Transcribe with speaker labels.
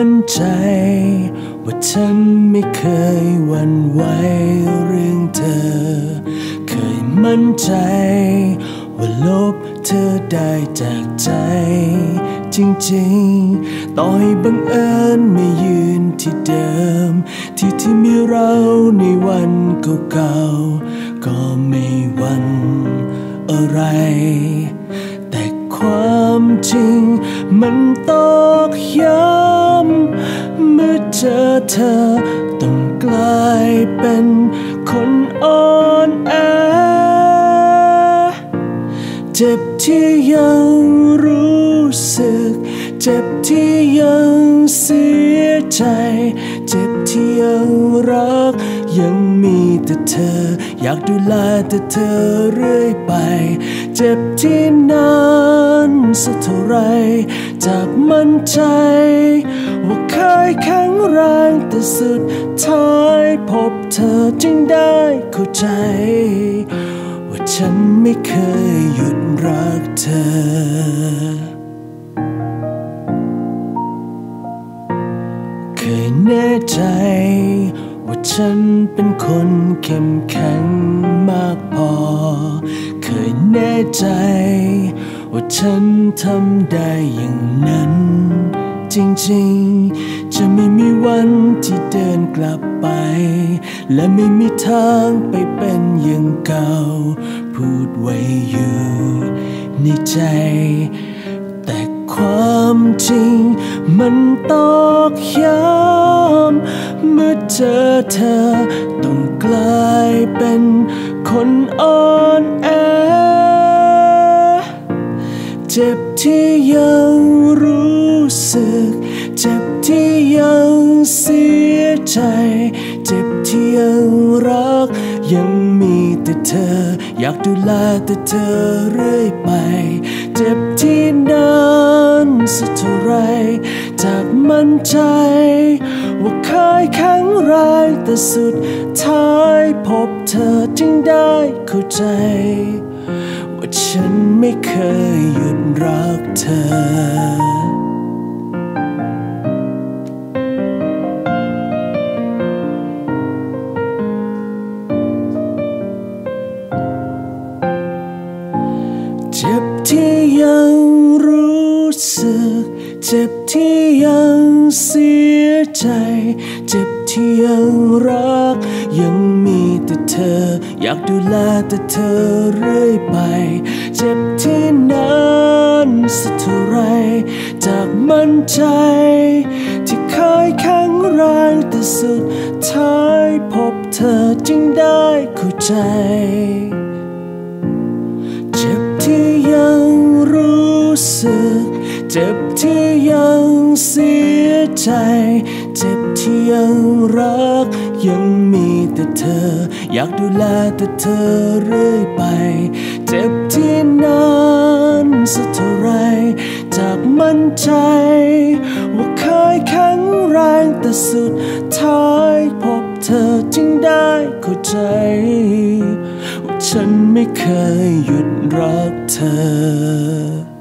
Speaker 1: มั่นใจ ว่าฉันไม่เคยหวั่นไหวเรื่องเธอ เคยมั่นใจ ว่าลบเธอได้จากใจ จริงๆ ต่อให้บังเอิญไม่ยืนที่เดิม ที่ที่มีเราในวันเก่าๆ ก็ไม่วันอะไรแต่ความจริงมันตอกย้ำ เจอเธอ ต้องกลายเป็นคนอ่อนแอ เจ็บที่ยังรู้สึก เจ็บที่ยังเสีย ใจ เจ็บที่ยังรัก ยังมีแต่เธอ อยากดูแลแต่เธอเรื่อยไป เจ็บที่นานสักเท่าไรจากมั่นใจ ว่าเคยแข็งแรงแต่สุดท้ายพบเธอจึงได้เข้าใจ ว่าฉันไม่เคยหยุดรักเธอ แน่ใจ ว่าฉันเป็นคนเข้มแข็งมากพอ เคยแน่ใจ ว่าฉันทำได้อย่างนั้น จริงๆ จะไม่มีวันที่เดินกลับไป และไม่มีทางไปเป็นอย่างเก่า พูดไว้อยู่ในใจ ความจริง มันตอกย้ำเมื่อเจอเธอ ต้องกลายเป็นคนอ่อนแอ เจ็บที่ยังรู้ เธอ อยากดูแลแต่เธอเรื่อยไป เจ็บที่นานสักเท่าไร จากมั่นใจ ว่าเคยแข็งแรงแต่สุดท้ายพบเธอจึงได้เข้าใจ ว่าฉันไม่เคยหยุดรักเธอ ยังรู้สึก เจ็บที่ยังเสียใจ เจ็บที่ยังรัก ยังมีแต่เธอ อยากดูแลแต่เธอเรื่อยไป เจ็บที่นานสักเท่าไร จากมันใจ ที่เคยแข็งแรงแต่สุดท้ายพบเธอจึงได้เข้าใจ จ็บที่ยังเสียใจ เจ็บที่ยังรัก ยังมีแต่เธอ อยากดูแลแต่เธอเรื่อยไป เจ็บที่นานสักเท่าไรจากมั่นใจ ว่าเคยแข็งแรงแต่สุดท้ายพบเธอจึงได้เข้าใจ ว่าฉันไม่เคยหยุดรักเธอ